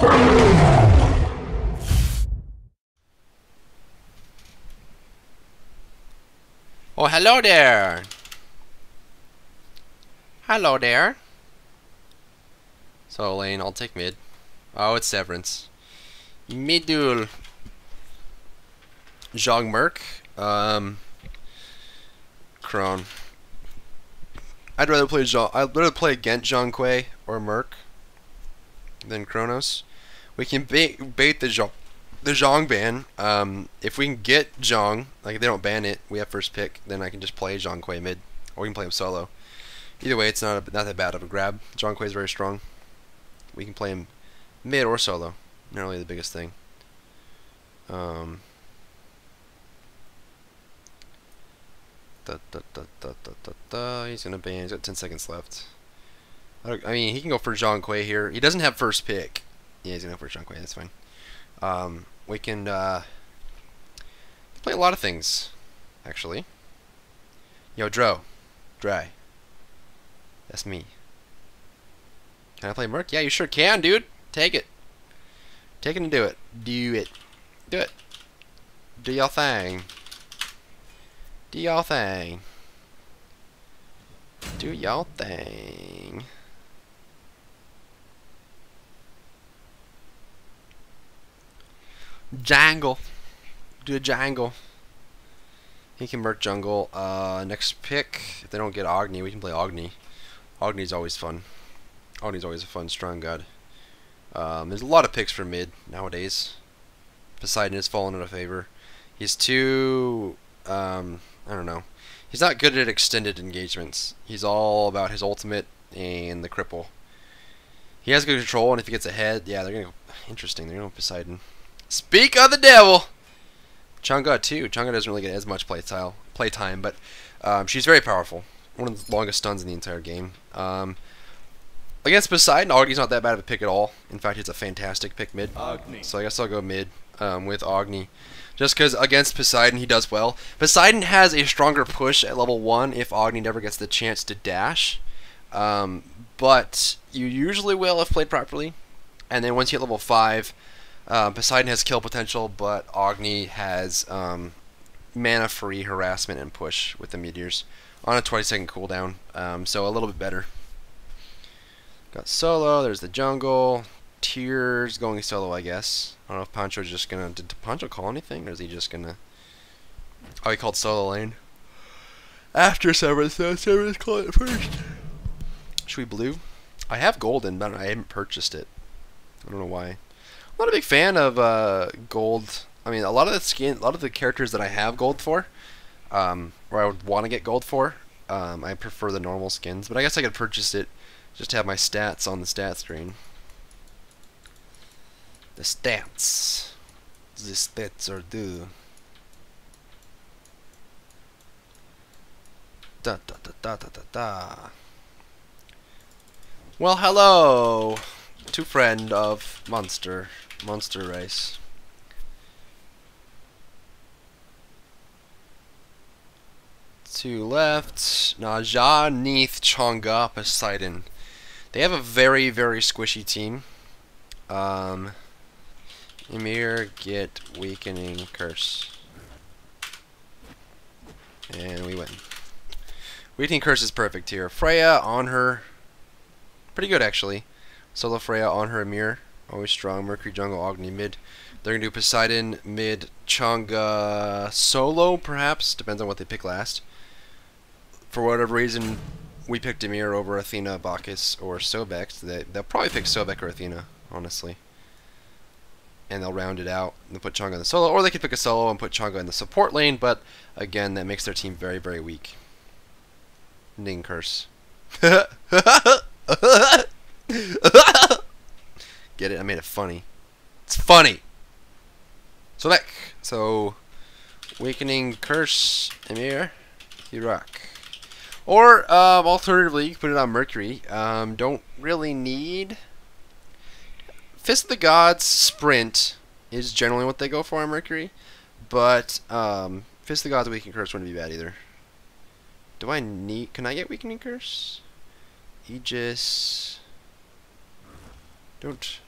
Oh, hello there. Hello there. So, lane, I'll take mid. Oh, it's Severance. Midul. Zhong Merc. Um, Kron. I'd rather play Zhong, I'd rather play against Zhong Kui or Merc than Kronos. We can bait, bait the Zhong, the Zhong ban. Um, if we can get Zhong, like if they don't ban it, we have first pick, then I can just play Zhong Kui mid. Or we can play him solo. Either way, it's not a, not that bad of a grab. Zhong Kui is very strong. We can play him mid or solo. Not really the biggest thing. Um, da, da, da, da, da, da. He's gonna ban. He's got 10 seconds left. I, mean, he can go for Zhong Kui here. He doesn't have first pick. Yeah, he's gonna go for Zhong Kui. That's fine. Um, we can uh, play a lot of things, actually. Yo, Dro, Dry. That's me. Can I play Merc? Yeah, you sure can, dude. Take it. Take it and do it. Do it. Do it. Do y'all thing. Do y'all thing. Do y'all thing. Jangle. Do a jangle. He can merc jungle. Uh, next pick, if they don't get Agni, we can play Agni. Agni's always fun. Agni's always a fun, strong god. Um, there's a lot of picks for mid nowadays. Poseidon has fallen out of favor. He's too, um, I don't know. He's not good at extended engagements. He's all about his ultimate and the cripple. He has good control, and if he gets ahead, yeah, they're gonna go. Interesting, they're gonna go Poseidon. Speak of the devil. Chang'e too. Chang'e doesn't really get as much play style, play time, but um, she's very powerful. One of the longest stuns in the entire game. Um, against Poseidon, Agni's not that bad of a pick at all. In fact, it's a fantastic pick mid. Agni. So I guess I'll go mid um, with Agni. Just because against Poseidon he does well. Poseidon has a stronger push at level 1 if Agni never gets the chance to dash. Um, but you usually will if played properly. And then once you hit level 5, uh, Poseidon has kill potential, but Agni has um, mana free harassment and push with the meteors on a 20 second cooldown. Um, so a little bit better. Got solo, there's the jungle. Tears going solo, I guess. I don't know if Pancho's just gonna. Did Pancho call anything, or is he just gonna. Oh, he called solo lane. After Severus, though. Severus called it first. Should we blue? I have golden, but I haven't purchased it. I don't know why. Not a big fan of uh, gold. I mean, a lot of the skin, a lot of the characters that I have gold for, um, or I would want to get gold for, um, I prefer the normal skins. But I guess I could purchase it just to have my stats on the stat screen. The stats. The stats are due. Da da da da da da da. Well, hello to friend of Monster, Monster Race. Two left. Naja, Neith, Chang'e, Poseidon. They have a very, very squishy team. Um, Ymir, get Weakening Curse. And we win. Weakening Curse is perfect here. Freya Anhur. Pretty good, actually. Solo Freya on her Ymir. Always strong. Mercury Jungle, Agni mid. They're going to do Poseidon mid, Chang'e solo, perhaps. Depends on what they pick last. For whatever reason, we picked Demir over Athena, Bacchus, or Sobek. They, they'll probably pick Sobek or Athena, honestly. And they'll round it out and put Chang'e in the solo. Or they could pick a solo and put Chang'e in the support lane, but again, that makes their team very, very weak. Ning curse. Get it? I made it funny. It's funny! Sobek! So, Awakening Curse, Ymir, rock. Or, um, alternatively, you can put it on Mercury. Um, don't really need... Fist of the Gods Sprint is generally what they go for on Mercury. But, um, Fist of the Gods Weakening Curse wouldn't be bad either. Do I need... Can I get Weakening Curse? Aegis... Don't...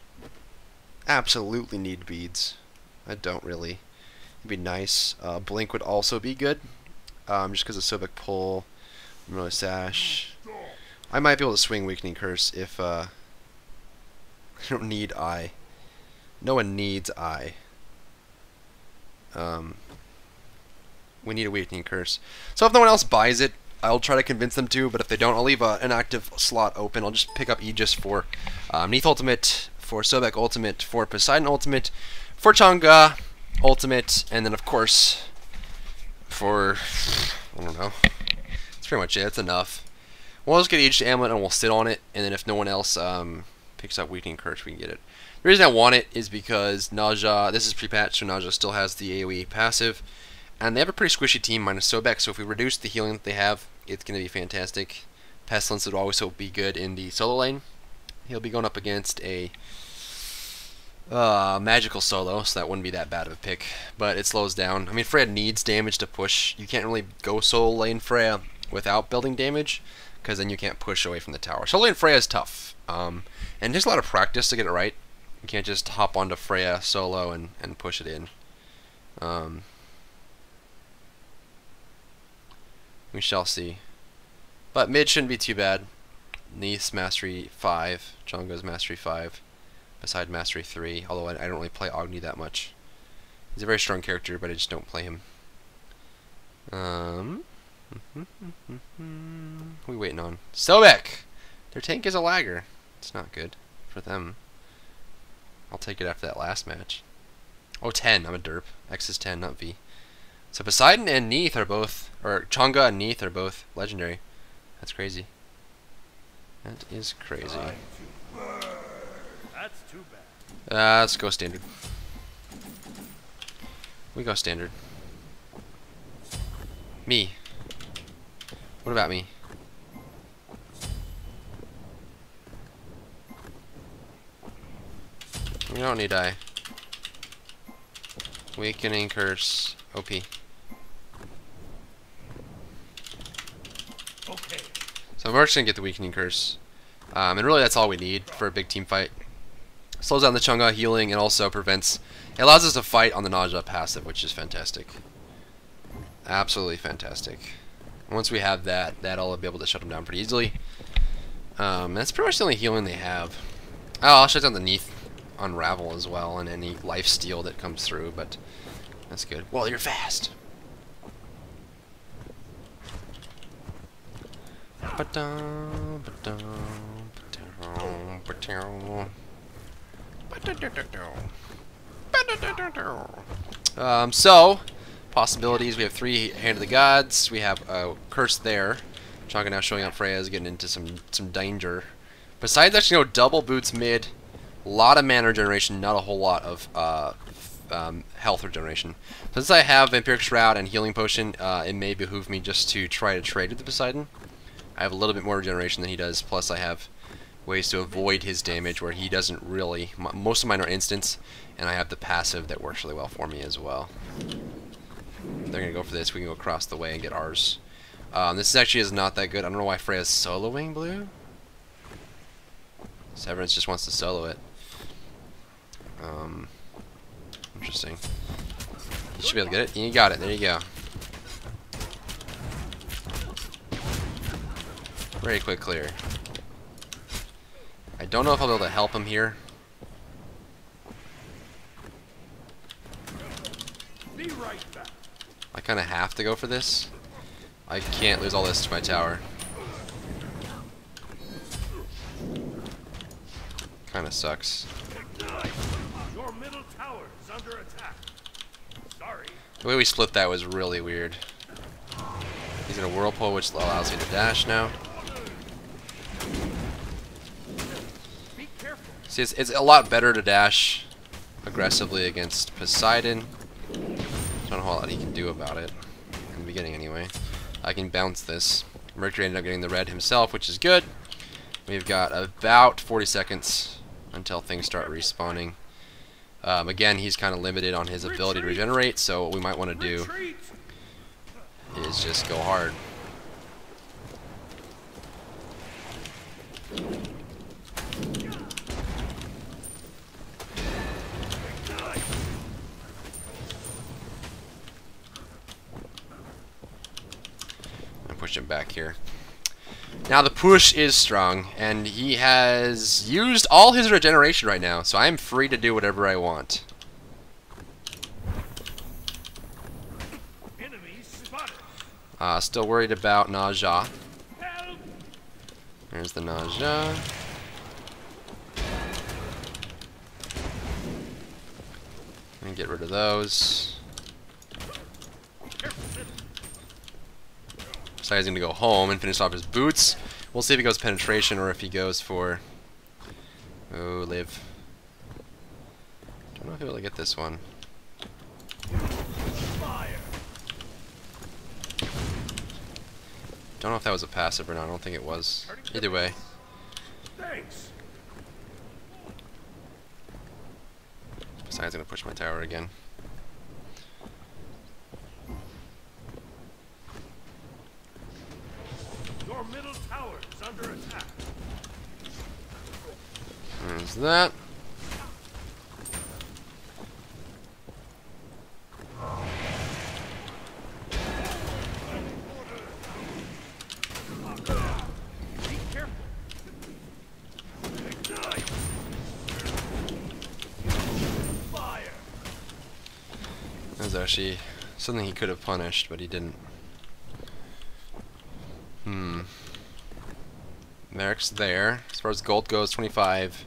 absolutely need beads. I don't really. It'd be nice. Uh, Blink would also be good, um, just because of Sobek pull, really sash. I might be able to swing Weakening Curse if uh, I don't need Eye. No one needs Eye. Um, we need a Weakening Curse. So if no one else buys it, I'll try to convince them to, but if they don't, I'll leave a, an active slot open. I'll just pick up Aegis for um, Neith Ultimate, for Sobek Ultimate, for Poseidon Ultimate, for Chang'e Ultimate, and then of course for, I don't know, that's pretty much it, that's enough. We'll just get Aegis Amulet and we'll sit on it, and then if no one else um, picks up Weakening Curse, we can get it. The reason I want it is because Zha, this is pre-patch, so Zha still has the AoE passive, and they have a pretty squishy team minus Sobek, so if we reduce the healing that they have, it's going to be fantastic. Pestilence would also be good in the solo lane. He'll be going up against a uh, magical solo, so that wouldn't be that bad of a pick. But it slows down. I mean, Freya needs damage to push. You can't really go solo lane Freya without building damage, because then you can't push away from the tower. Solo lane Freya is tough, um, and there's a lot of practice to get it right. You can't just hop onto Freya solo and, and push it in. Um, We shall see. But mid shouldn't be too bad. Neith's Mastery 5, Chang'e's Mastery 5, beside Mastery 3, although I, I don't really play Agni that much. He's a very strong character, but I just don't play him. Um, we waiting on? Sobek! Their tank is a lagger. It's not good for them. I'll take it after that last match. Oh, 10. I'm a derp. X is 10, not V. So Poseidon and Neith are both, or Chang'e and Neith are both legendary. That's crazy. That is crazy. That's too bad. Uh, let's go standard. We go standard. Me. What about me? We don't need die. Weakening curse. OP. Okay. So we're just gonna get the weakening curse. Um, and really that's all we need for a big team fight. Slows down the Chang'e healing and also prevents it allows us to fight on the Ne passive, which is fantastic. Absolutely fantastic. Once we have that, that'll be able to shut them down pretty easily. Um, that's pretty much the only healing they have. Oh, I'll shut down the Neith Unravel as well, and any life steal that comes through, but that's good. Well, you're fast. Um, so, possibilities. We have three Hand of the Gods. We have a Curse there. Chang'e now showing up Freya is getting into some some danger. Besides actually, you know, double boots mid, a lot of mana regeneration, not a whole lot of uh, um, health regeneration. Since I have Vampiric Shroud and Healing Potion, uh, it may behoove me just to try to trade with the Poseidon. I have a little bit more regeneration than he does, plus I have ways to avoid his damage where he doesn't really. Most of mine are instants, and I have the passive that works really well for me as well. They're going to go for this. We can go across the way and get ours. Um, this actually is not that good. I don't know why Freya's soloing blue. Severance just wants to solo it. Um, interesting. You should be able to get it. You got it. There you go. Very quick clear. I don't know if I'll be able to help him here. Be right back. I kind of have to go for this. I can't lose all this to my tower. Kind of sucks. Your middle tower is under attack. Sorry. The way we split that was really weird. He's in a whirlpool, which allows you to dash now. Be careful. See, it's, it's a lot better to dash aggressively against Poseidon. Don't know what he can do about it. In the beginning, anyway. I can bounce this. Mercury ended up getting the red himself, which is good. We've got about 40 seconds until things start respawning. Um, again, he's kind of limited on his ability to regenerate, so what we might want to do is just go hard. Him back here. Now the push is strong, and he has used all his regeneration right now, so I'm free to do whatever I want. Uh, still worried about Naja. There's the Naja. Get rid of those. So he's gonna go home and finish off his boots. We'll see if he goes penetration or if he goes for. Oh, live. Don't know if he'll to get this one. Don't know if that was a passive or not. I don't think it was. Either way. Thanks. Besides, I'm gonna push my tower again. Your middle tower is under attack. There's that. That was actually something he could have punished, but he didn't. Hmm. Merrick's there. As far as gold goes, 25.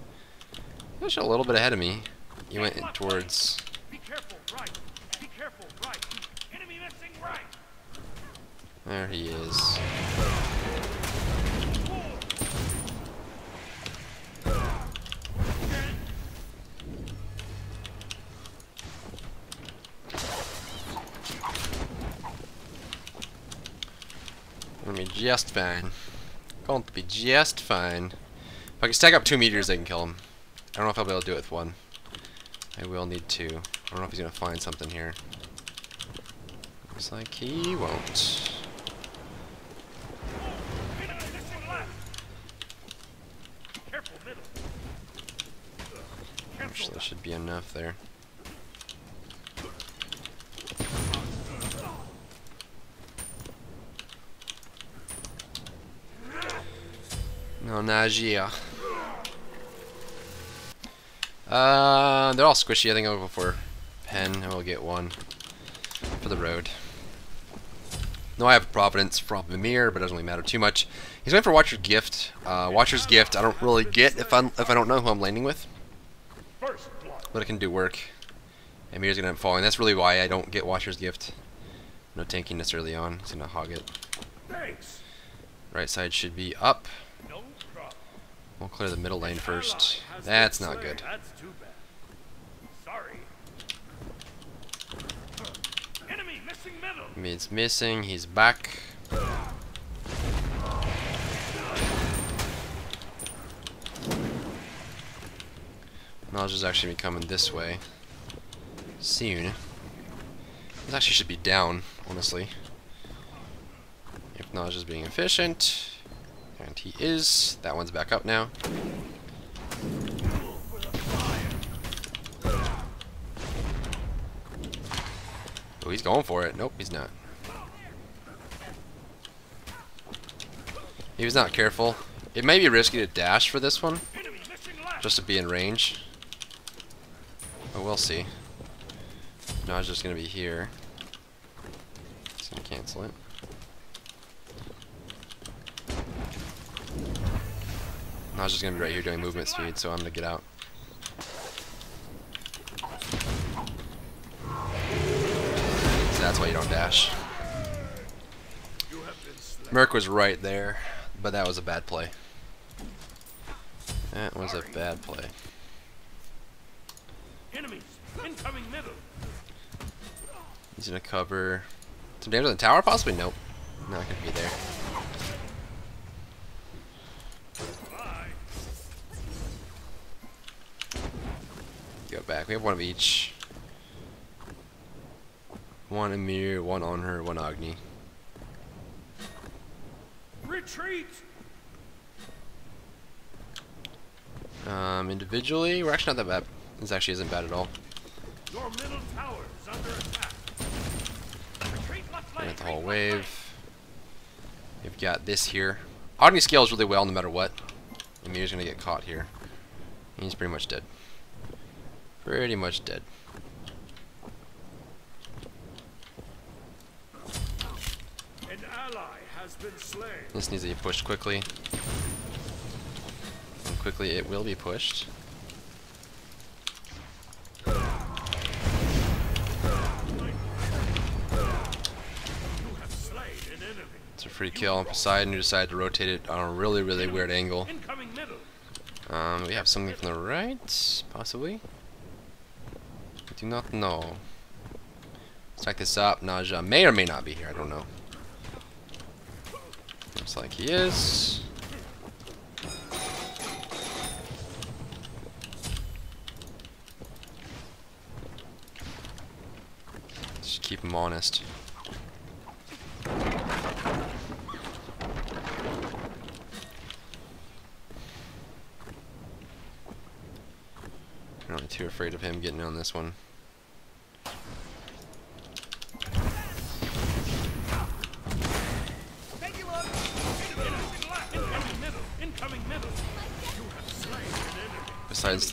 He's a little bit ahead of me. He went in towards. Be careful, right. Be careful, right. Enemy missing right. There he is. Gonna just fine. Going to be just fine. If I can stack up two meteors, I can kill him. I don't know if I'll be able to do it with one. I will need two. I don't know if he's gonna find something here. Looks like he won't. Actually, should be enough there. No, Naja. Uh, they're all squishy. I think I'll go for pen, and we'll get one for the road. No, I have Providence from Mimir, but it doesn't really matter too much. He's going for Watcher's Gift. Uh, Watcher's Gift, I don't really get if I'm if I don't know who I'm landing with but it can do work. And Mir's gonna end up falling. That's really why I don't get Watcher's Gift. No tankiness early on. He's gonna hog it. Thanks. Right side should be up. We'll clear the middle lane first. That's not good. Mid's missing. He's back. Knowledge is actually coming this way soon. This actually should be down, honestly. If Knowledge is being efficient, and he is, that one's back up now. Oh, he's going for it. Nope, he's not. He was not careful. It may be risky to dash for this one, just to be in range. But we'll see. It's just gonna be here. It's gonna cancel it. No, I was just gonna be right here doing movement speed, so I'm gonna get out. So that's why you don't dash. You have been slain. Merc was right there, but that was a bad play. That was a bad play. Enemies incoming middle. He's gonna cover some damage on the tower, possibly. Nope, not gonna be there. Back. We have one of each. One Ymir, one Anhur, one Agni. Retreat. Um, individually, we're actually not that bad. This actually isn't bad at all. Your middle tower is under attack. Retreat left lane. at the whole retreat left lane. wave. We've got this here. Agni scales really well no matter what. Ymir's gonna get caught here. He's pretty much dead. Pretty much dead. An ally has been slain. This needs to be pushed quickly. And quickly it will be pushed. You have slain an enemy. It's a free kill on Poseidon who decided to rotate it on a really, really weird angle. Um, we have something from the right, possibly. Do not know. Check this up. Naja may or may not be here. I don't know. Looks like he is. Just keep him honest. I'm not too afraid of him getting on this one.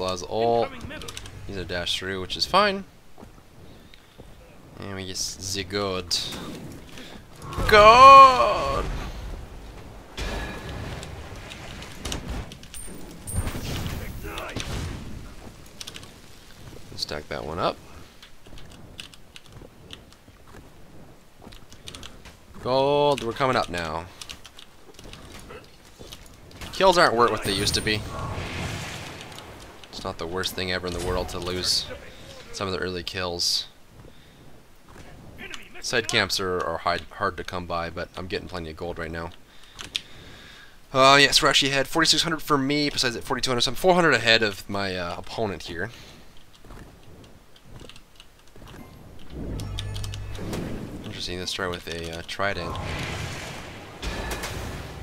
Besides Slaw's ult, Incoming middle. he's a dash through, which is fine. And we get the good. God! Stack that one up. Gold, we're coming up now. Kills aren't worth what they used to be. It's not the worst thing ever in the world to lose some of the early kills. Side camps are, are hard, hard to come by, but I'm getting plenty of gold right now. Uh, yes, we're actually ahead 4,600 for me, besides at 4,200, so I'm 400 ahead of my uh, opponent here. Interesting, let's try with a uh, trident.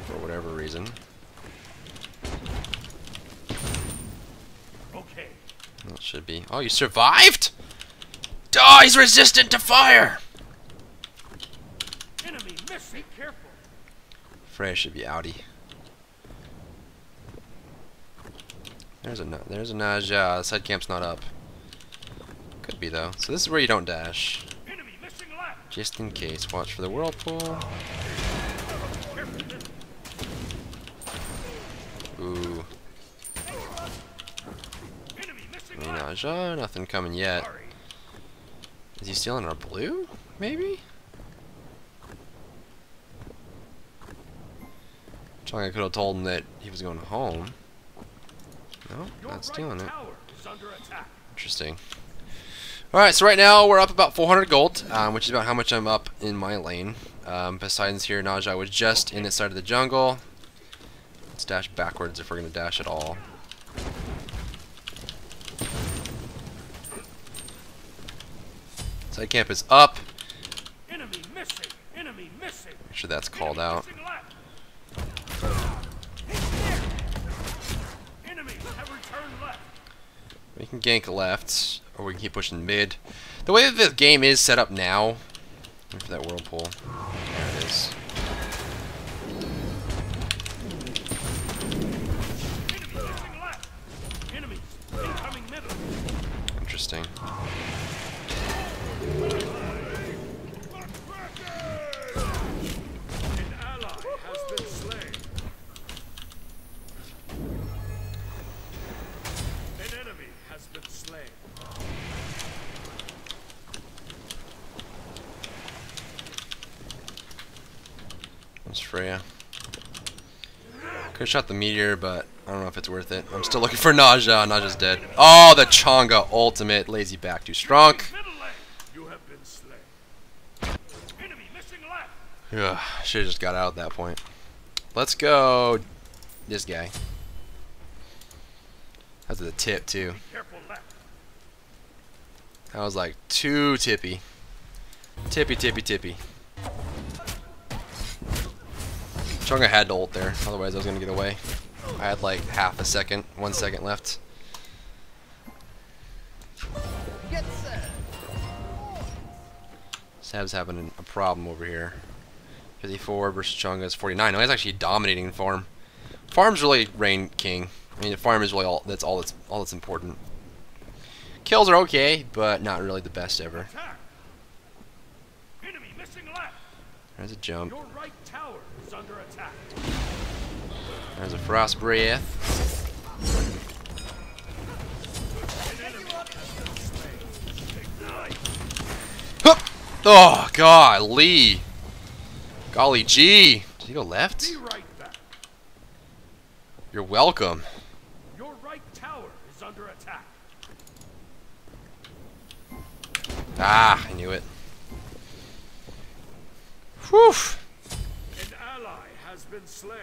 For whatever reason. Okay. That should be. Oh, you survived? Oh, he's resistant to fire! Enemy missing. Careful. Freya should be outie. There's a there's a Naja. Uh, side camp's not up. Could be though. So this is where you don't dash, Enemy missing left. just in case. Watch for the whirlpool. Careful middle. Ooh, Enemy missing any left. Nothing coming yet. Is he stealing our blue? Maybe. Chang'e could have told him that he was going home. No, not stealing it. Interesting. Alright, so right now we're up about 400 gold, um, which is about how much I'm up in my lane. Um, Poseidon's here, Naja was just in this side of the jungle. Let's dash backwards if we're going to dash at all. Side camp is up. Enemy missing. Enemy missing. Make sure that's called Enemy out. missing left. Enemies have returned left. We can gank left, or we can keep pushing mid. The way that the game is set up now, for that whirlpool. That's Freya. Could have shot the meteor, but I don't know if it's worth it. I'm still looking for Naja. Naja's dead. Oh, the Chang'e ultimate. Lazy back too strong. Middle lane. You have been slain. Enemy missing left. Ugh, should have just got out at that point. Let's go. This guy. That's the tip, too. That was like too tippy. Tippy, tippy, tippy. Chang'e had to ult there, otherwise I was gonna get away. I had like half a second, one second left. Sab's having a problem over here. 54 versus Chang'e is 49. No, he's actually dominating in farm. Farm's really reign king. I mean, the farm is really all that's all that's all that's important. Kills are okay, but not really the best ever. Enemy missing left! There's a jump. Your right tower under attack. There's a frost breath. An enemy has been slain. Ignite! Hup! Oh God, Lee. Golly gee. Did he go left? Be right back. You're welcome. Your right tower is under attack. Ah, I knew it. Whew. Been slain.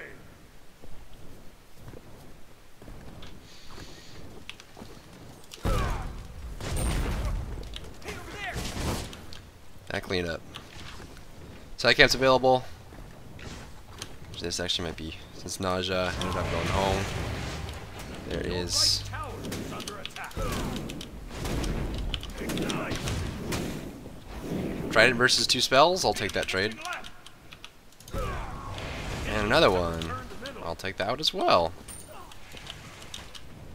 That cleaned up. Side camp's available. This actually might be since Nausea ended up going home. There Your is right tower is under attack. Ignite! Trident versus two spells. I'll take that trade. Another one. I'll take that out as well.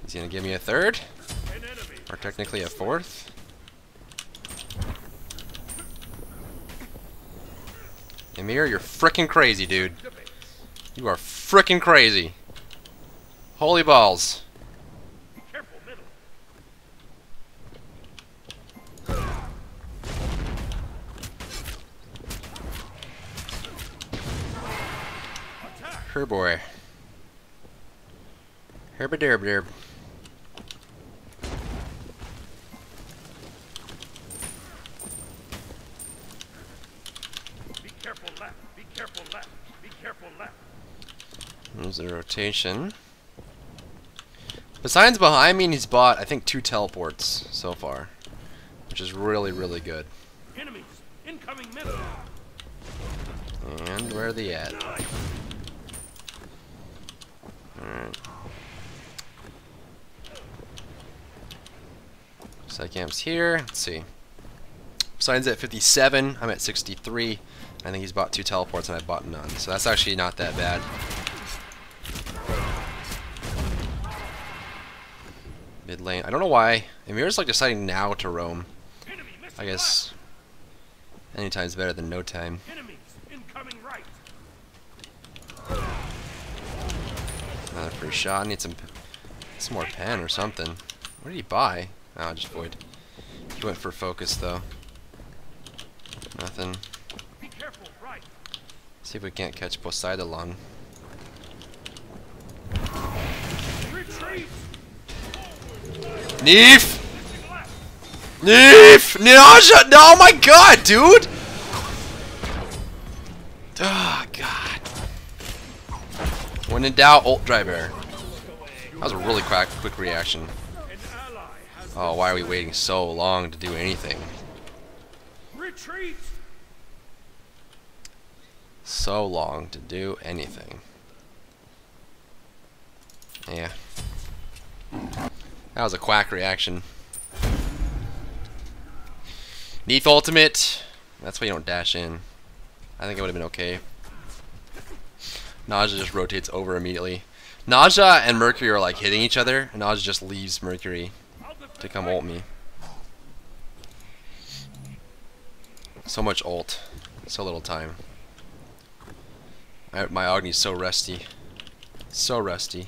Is he gonna give me a third? Or technically a fourth? Ymir, you're frickin' crazy, dude. You are frickin' crazy. Holy balls. Careful middle. Attack. Her boy. Herbaderb Be careful left. Be careful left. Be careful left. There's the rotation. Besides behind me, he's bought, I think, two teleports so far. Which is really, really good. Enemies. Incoming. And where are they at? Alright. Camp's here. Let's see. Sign's at 57, I'm at 63. I think he's bought two teleports and I bought none. So that's actually not that bad. Mid lane. I don't know why. Ymir's like deciding now to roam. I guess anytime's better than no time. left. Enemies. Incoming right. Another free shot. I need some, some more pen or something. What did he buy? Oh, just void. He went for focus though. Nothing. Careful right. See if we can't catch Poseidon. Neef! Neef! Nausea! No, oh my god, dude! When in doubt, ult driver. That was a really quick, quick reaction. Oh, why are we waiting so long to do anything? retreat. So long to do anything. Yeah. That was a quack reaction. Neath ultimate. That's why you don't dash in. I think it would have been okay. Nausea just rotates over immediately. Nausea and Mercury are like hitting each other, and Nausea just leaves Mercury to come ult me. So much ult. So little time. My, my Agni's so rusty. So rusty.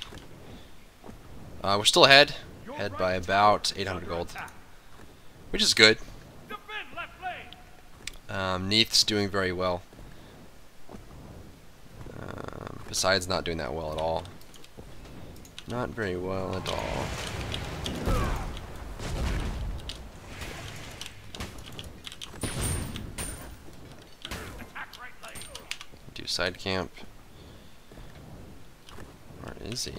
Uh, we're still ahead. Ahead by about 800 gold. Which is good. Um, doing very well. Um, besides not doing that well at all. Not very well at all. Do side camp. Where is he?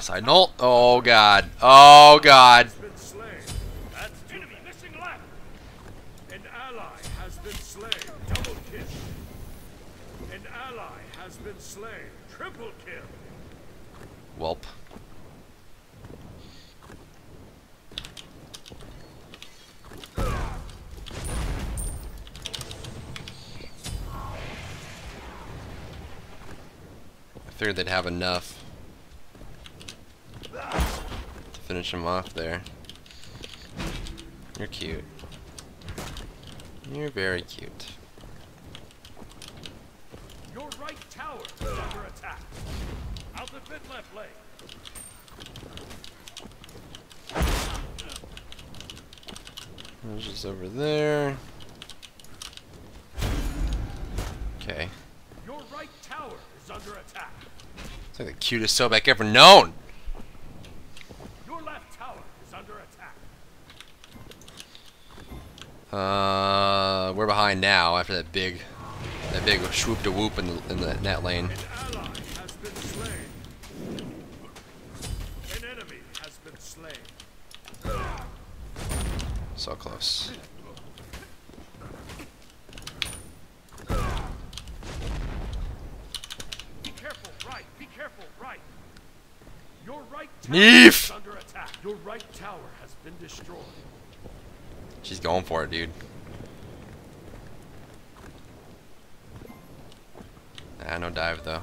Side ult. Oh god. Oh god. Welp. I figured they'd have enough to finish him off there. You're cute. You're very cute. I'll left leg. There's just over there. Okay. Your right tower is under attack. It's like the cutest Sobek ever known. Your left tower is under attack. Uh, we're behind now after that big, that big swoop to whoop in the in the net lane. An ally has been slain. An enemy has been slain. So close. Be careful, right. Be careful, right. Your right tower Neef! is under attack. Your right tower has been destroyed. She's going for it, dude. Ah, no dive though.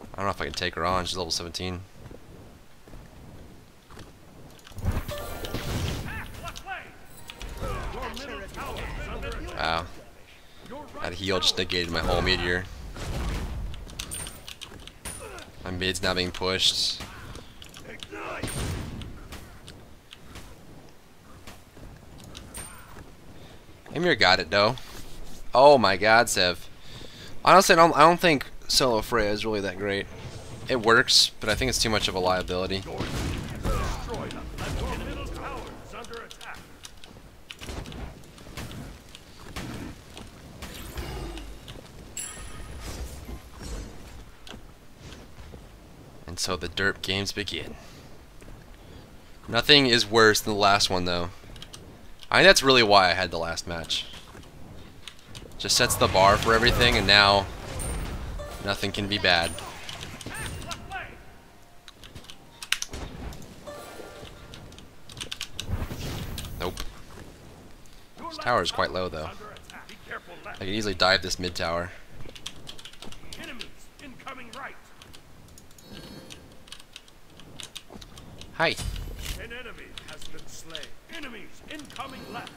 I don't know if I can take her on. She's level 17. Attack, left leg. Your middle tower is under attack. Wow. That heal just negated my whole meteor. My mid's now being pushed. Ignite. Ymir got it though. Oh my god, Sev. Honestly, I don't, I don't think solo Freya is really that great. It works, but I think it's too much of a liability. And so the derp games begin. Nothing is worse than the last one though. I think that's really why I had the last match. Just sets the bar for everything and now nothing can be bad. Nope. This tower is quite low though. I can easily dive this mid tower. Hi. An enemy has been slain. Enemies incoming left.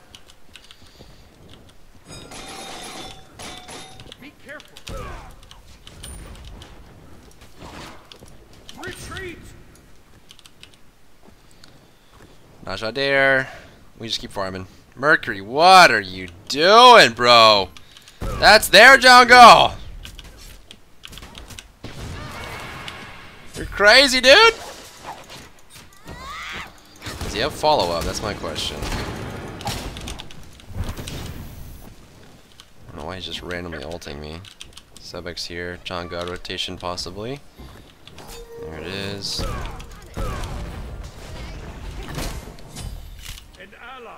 Be careful. Retreat. Naja dare. We just keep farming. Mercury, what are you doing, bro? That's their jungle. You're crazy, dude. Does he have follow up? That's my question. I he's just randomly ulting me. Sobek's here. John God rotation possibly. There it is.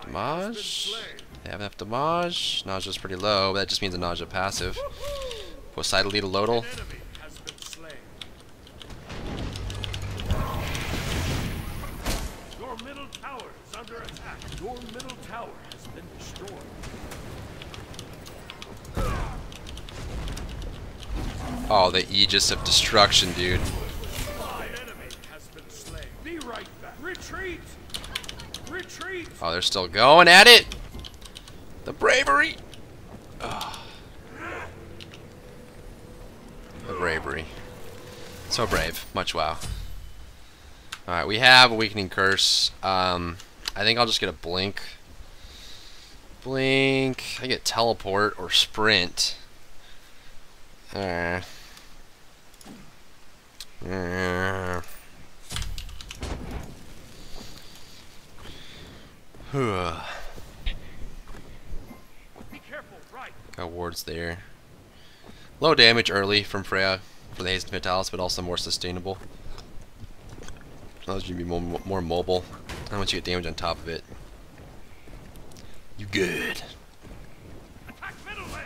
Damage. They have enough damage. Naja's pretty low, but that just means a Naja passive. Poseidon lead a Lodal. An enemy has been slain. Your middle tower is under attack. Your middle tower has been destroyed. Oh, the Aegis of Destruction, dude. Oh, they're still going at it. The bravery. The bravery. So brave. Much wow. Alright, we have a Weakening Curse. Um, I think I'll just get a Blink. Blink. I get Teleport or Sprint. Uh, uh, Right. Got wards there. Low damage early from Freya for the Hasten Fatalis, but also more sustainable. Allows you to be more, more mobile. And once you get damage on top of it, you good. Attack middle lane.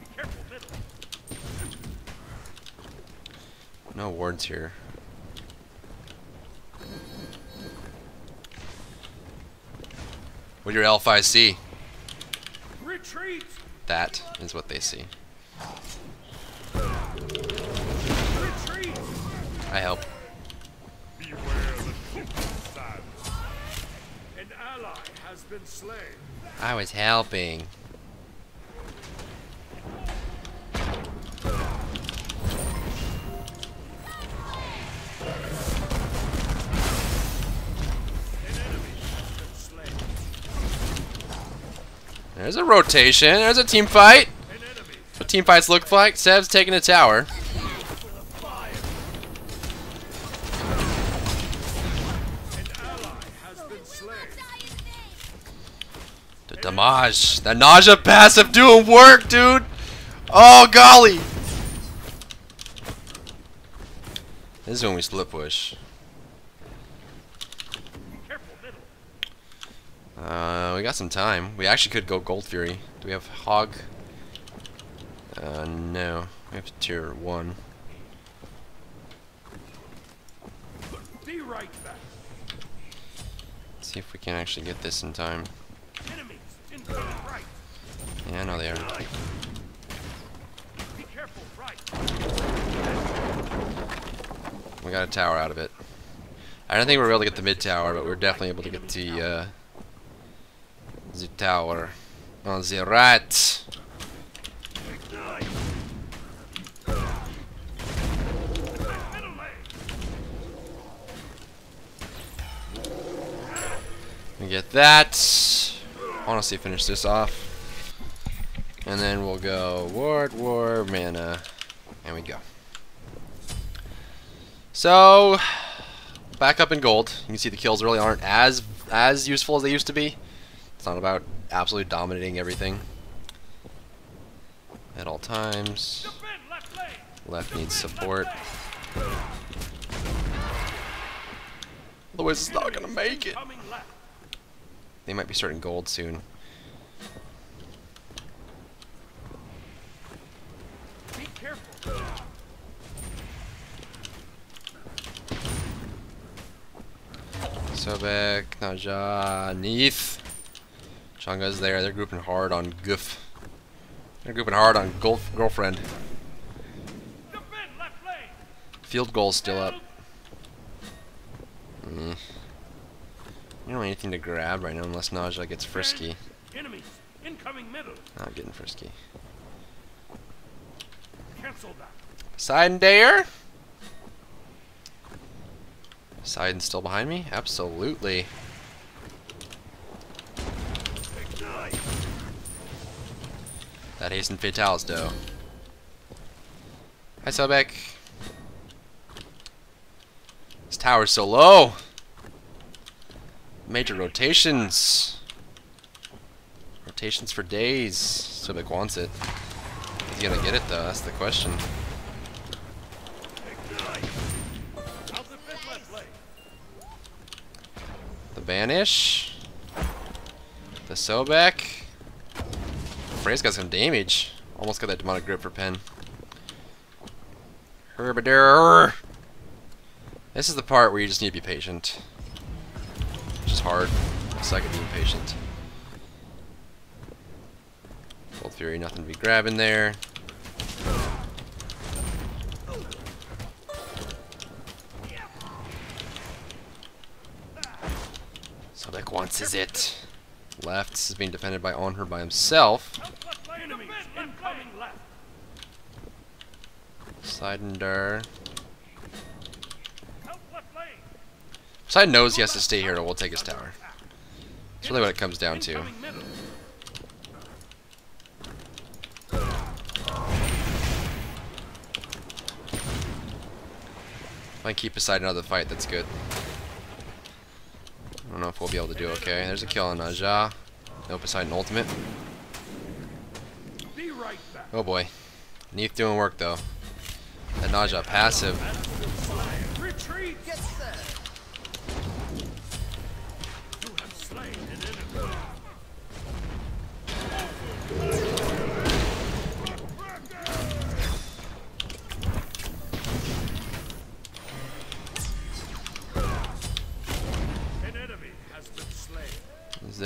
Be careful, middle. No wards here. What do your L5 see? Retreat. That is what they see. I help. Beware the truth, son. An ally has been slain. I was helping. There's a rotation. There's a team fight. Enemy. What team fights look like? Seb's taking a tower. The damage. The nausea passive doing work, dude. Oh, golly. This is when we split push. Careful middle. Uh, we got some time. We actually could go Gold Fury. Do we have Hog? Uh, no. We have tier 1. Be right back. Let's see if we can actually get this in time. Enemies in right. Yeah, I know they are. Be careful right. We got a tower out of it. I don't think we are able to get the mid tower, but we're definitely able to get the uh, the tower on the right. We get that. Honestly, finish this off. And then we'll go Ward, War, Mana. And we go. So, back up in gold. You can see the kills really aren't as as useful as they used to be. It's not about absolutely dominating everything. At all times. Left needs support. Otherwise, it's not gonna make it. They might be starting gold soon. Sobek, Naja. Chang'e's there. They're grouping hard on Goof. They're grouping hard on golf girlfriend. Field goal's still up. Mm. You don't have anything to grab right now unless Naja gets frisky. Enemies incoming middle. Not getting frisky. Cancel that. Poseidon Dare? Poseidon's still behind me? Absolutely. That hasten Fatalis though. Hi Sobek. This tower's so low. Major rotations. Rotations for days. Sobek wants it. He's gonna get it though, that's the question. The Banish. The Sobek. Frey's got some damage. Almost got that demonic grip for Pen. Herbidur. This is the part where you just need to be patient. Which is hard. I suck at being patient. Gold Fury, nothing to be grabbing there. Sobek wants his it. Left This is being defended by Anhur by himself. Sidender. Side knows he has to stay here or we'll take his tower. That's really what it comes down to. If I keep aside another fight, that's good. I don't know if we'll be able to do okay. There's a kill on Naja. No Poseidon ultimate. Be right back. Oh boy. Neith doing work though. That Naja passive.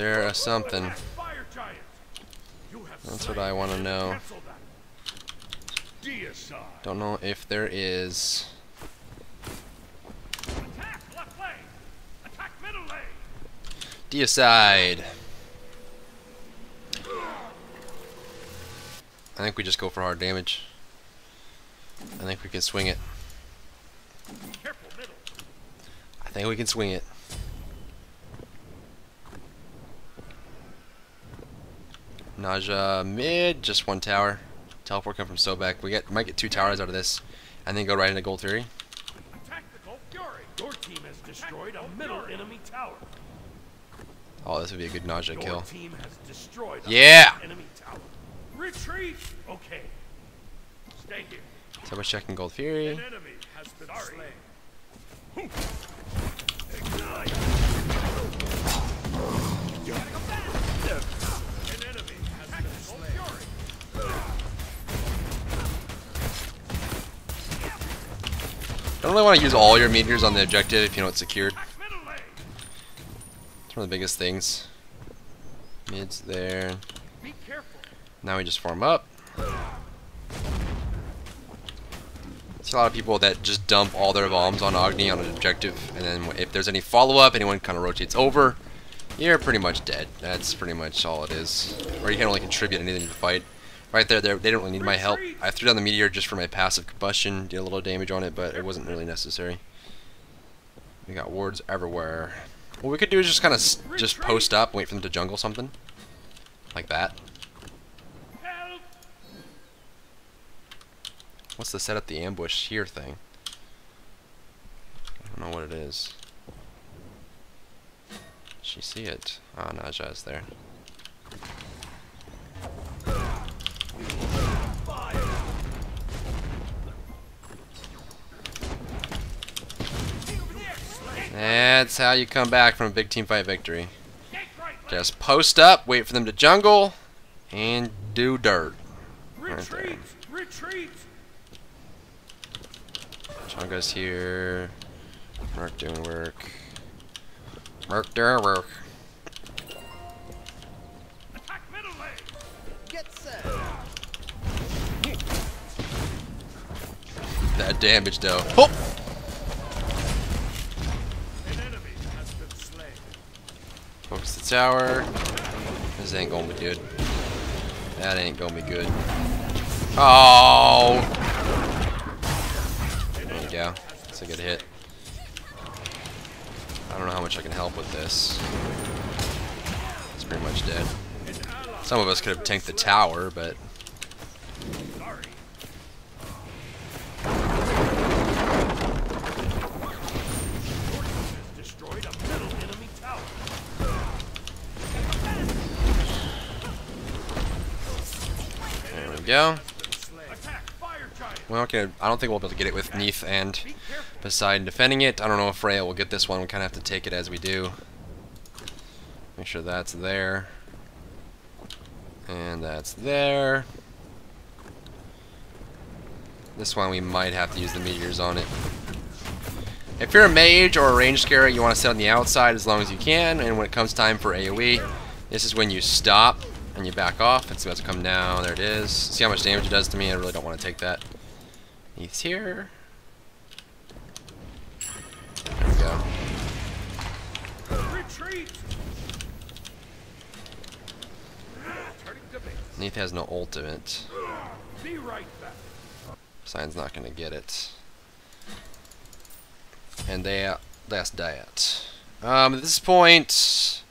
They're a something. That's what I want to know. Don't know if there is. Deicide. I think we just go for hard damage. I think we can swing it. I think we can swing it. Naja mid, just one tower. Teleport come from Sobek. We get might get two towers out of this, and then go right into Gold Fury. Attack the Fury. Your team has destroyed a middle enemy tower. Oh, this would be a good Naja kill. team has destroyed Yeah! enemy tower. Retreat. Okay. Stay here. So we're checking Gold Fury. An enemy has been slain. Ignite. An I don't really want to use all your meteors on the objective if you know it's secured. It's one of the biggest things. Mid's there. Now we just form up. See a lot of people that just dump all their bombs on Agni on an objective, and then if there's any follow-up, anyone kind of rotates over, you're pretty much dead. That's pretty much all it is. Or you can't really contribute anything to the fight. Right there, they're- they don't really need my help. I threw down the meteor just for my passive combustion, did a little damage on it, but it wasn't really necessary. We got wards everywhere. What we could do is just kind of just post up, wait for them to jungle something. Like that. What's the set up the ambush here thing? I don't know what it is. She see it? Ah, oh, Naja's there. That's how you come back from a big team fight victory. Just post up, wait for them to jungle, and do dirt. Retreat. Retreat. Chang'e's here. Mark doing work. Mark doing work. That damage though. Oh! An enemy has been slain. Focus the tower. This ain't gonna be good. That ain't gonna be good. Oh! There you go. That's a good hit. I don't know how much I can help with this. It's pretty much dead. Some of us could have tanked the tower, but go. Giant. Well, okay, I don't think we'll be able to get it with Neith and. Poseidon defending it. I don't know if Freya will get this one. We kind of have to take it as we do. Make sure that's there. And that's there. This one we might have to use the meteors on it. If you're a mage or a ranged carry, you want to sit on the outside as long as you can, and when it comes time for AoE, this is when you stop and you back off. It's about to come down. There it is. See how much damage it does to me? I really don't want to take that. He's here. There we go. Retreat. Turning to base. Neith has no ultimate. Be right back. Sign's not gonna get it. And they that's that. Um, at this point,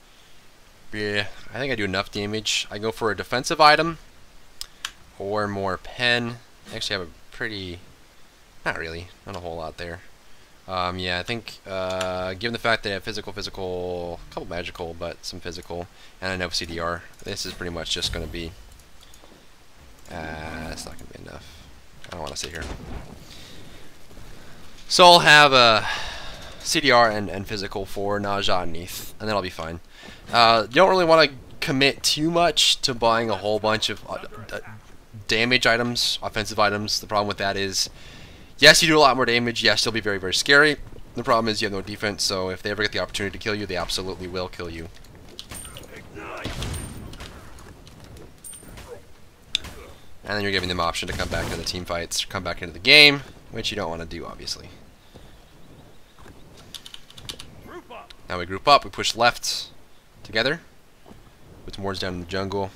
yeah, I think I do enough damage. I go for a defensive item or more pen. I actually have a pretty, not really, not a whole lot there. Um, yeah, I think uh, given the fact that I have physical, physical, a couple magical, but some physical, and I know CDR, this is pretty much just going to be. Uh, it's not going to be enough. I don't want to sit here. So I'll have a CDR and, and physical for Naja and Neith, and then I'll be fine. Uh, you don't really want to commit too much to buying a whole bunch of uh, damage items, offensive items. The problem with that is, yes, you do a lot more damage. Yes, you'll be very, very scary. The problem is you have no defense, so if they ever get the opportunity to kill you, they absolutely will kill you. And then you're giving them option to come back into the team fights, come back into the game, which you don't want to do, obviously. Group up. Now we group up, we push left, together. With wards down in the jungle.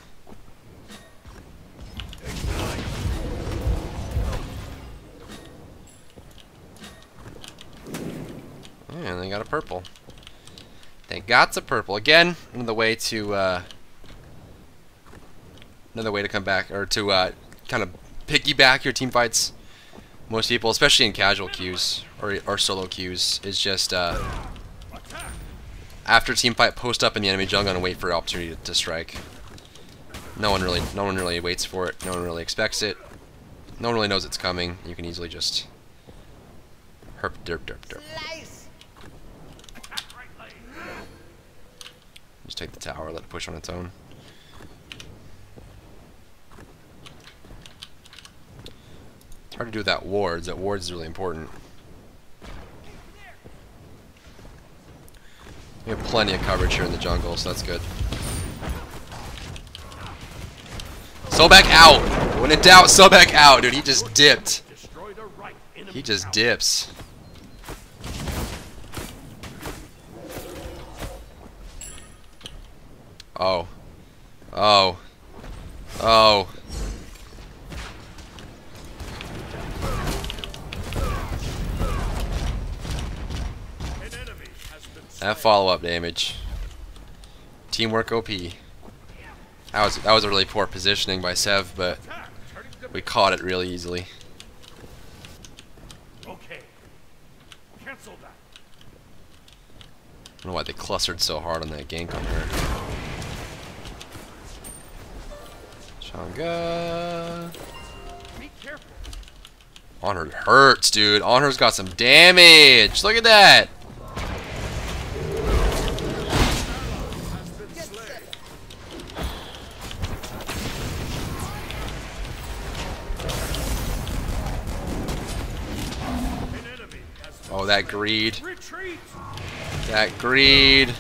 And they got a purple. They got a purple. Again, another way to uh, another way to come back or to uh, kind of piggyback your team fights. Most people, especially in casual queues or, or solo queues, is just uh, after team fight, post up in the enemy jungle and wait for opportunity to, to strike. No one really, no one really waits for it. No one really expects it. No one really knows it's coming. You can easily just herp derp derp derp. Just take the tower, let it push on its own. It's hard to do that wards. That wards is really important. We have plenty of coverage here in the jungle, so that's good. Sobek out! When in doubt, Sobek out, dude. He just dipped. He just dips. Oh. Oh. Oh. That follow-up damage. Teamwork OP. That was that was a really poor positioning by Sev, but Attack, turning the we caught it really easily. Okay. Cancel that. I don't know why they clustered so hard on that gank on her. Chang'e. Be careful. Anhur hurts, dude. Anhur's got some damage. Look at that. Greed. Retreat! That greed.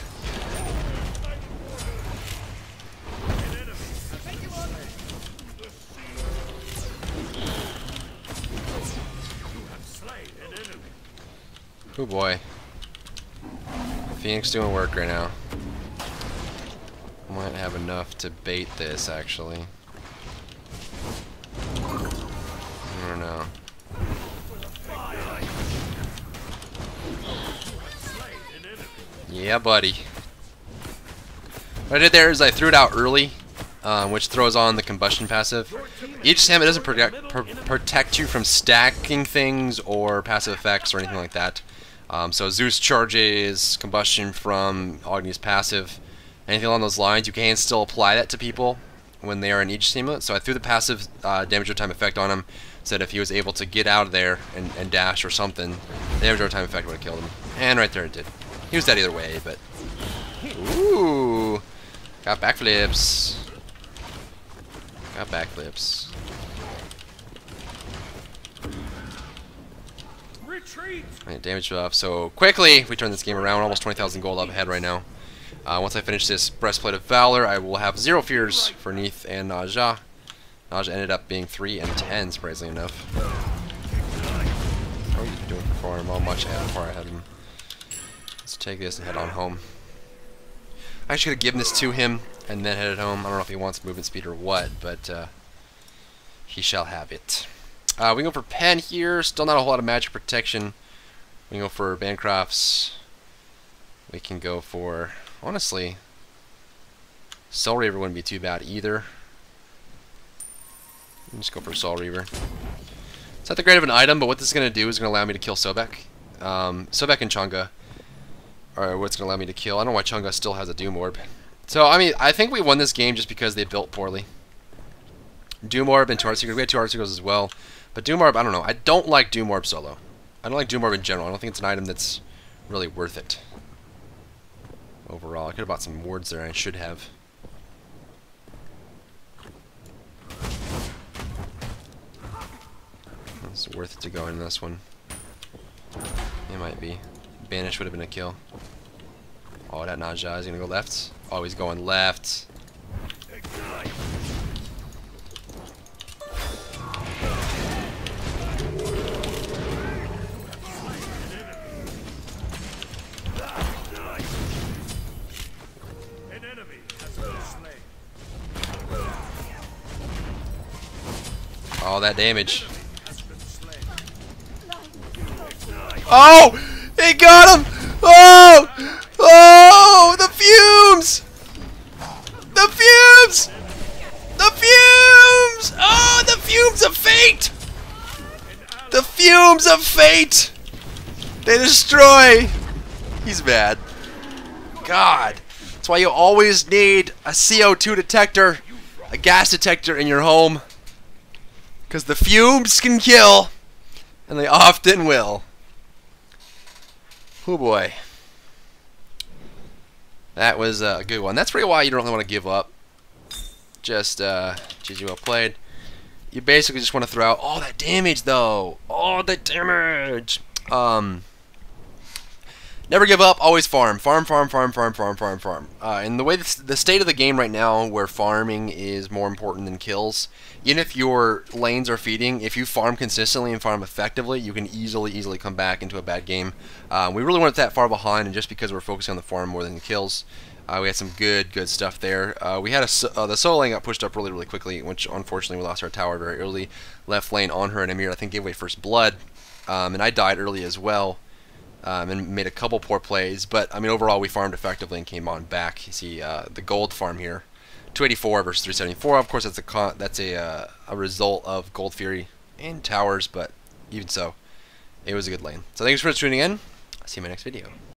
Oh boy. Phoenix doing work right now. Might have enough to bait this, actually. Yeah, buddy. What I did there is I threw it out early, um, which throws on the combustion passive. Each time it doesn't protect, pr protect you from stacking things or passive effects or anything like that. Um, so Zeus charges combustion from Agni's passive. Anything along those lines, you can still apply that to people when they are in Aegis Amulet. So I threw the passive uh, damage over time effect on him, so that if he was able to get out of there and, and dash or something, the damage over time effect would have killed him. And right there it did. He was dead either way, but... Ooh! Got backflips. Got backflips. Retreat! Right, damage buff. So quickly, we turn this game around. Almost 20,000 gold up ahead right now. Uh, once I finish this Breastplate of Valor, I will have zero fears for Neith and Naja. Naja ended up being 3 and 10, surprisingly enough. How are you doing for him? Well, much ahead, far ahead of him. Let's take this and head on home. I actually could have given this to him and then headed home. I don't know if he wants movement speed or what, but uh, he shall have it. Uh, we go for Pen here. Still not a whole lot of magic protection. We can go for Bancrofts. We can go for, honestly, Soul Reaver wouldn't be too bad either. Just go for Soul Reaver. It's not that great of an item, but what this is going to do is going to allow me to kill Sobek. Um, Sobek and Chang'e are what's going to allow me to kill. I don't know why Chang'e still has a Doom Orb. So, I mean, I think we won this game just because they built poorly. Doom Orb and two Seekers. We had two Heart Seekers as well. But Doom Orb, I don't know. I don't like Doom Orb solo. I don't like Doom Orb in general. I don't think it's an item that's really worth it. Overall, I could have bought some wards there. I should have. It's worth it to go in this one. It might be. Banish would have been a kill. Oh, that Naja is going to go left. Oh, he's going left. All that damage. Oh! He got him! Oh! Oh! The fumes! The fumes! The fumes! Oh, the fumes of fate! The fumes of fate! They destroy! He's bad. God. That's why you always need a CO2 detector, a gas detector in your home. Because the fumes can kill, and they often will. Oh boy. That was a good one. That's pretty why you don't really want to give up. Just, uh, GG well played. You basically just want to throw out all that damage, though. All the damage. Um, never give up. Always farm. Farm, farm, farm, farm, farm, farm, farm. Uh, and the way this, the state of the game right now, where farming is more important than kills, even if your lanes are feeding, if you farm consistently and farm effectively, you can easily, easily come back into a bad game. Uh, we really weren't that far behind, and just because we're focusing on the farm more than the kills, uh, we had some good, good stuff there. Uh, we had a uh, the solo lane got pushed up really, really quickly, which unfortunately we lost our tower very early. Left lane Anhur and Ymir, I think, gave away first blood, um, and I died early as well, um, and made a couple poor plays. But I mean, overall, we farmed effectively and came on back. You see uh, the gold farm here, 284 versus 374. Of course, that's a that's a uh, a result of Gold Fury and towers, but even so, it was a good lane. So thanks for tuning in. I'll see you in my next video.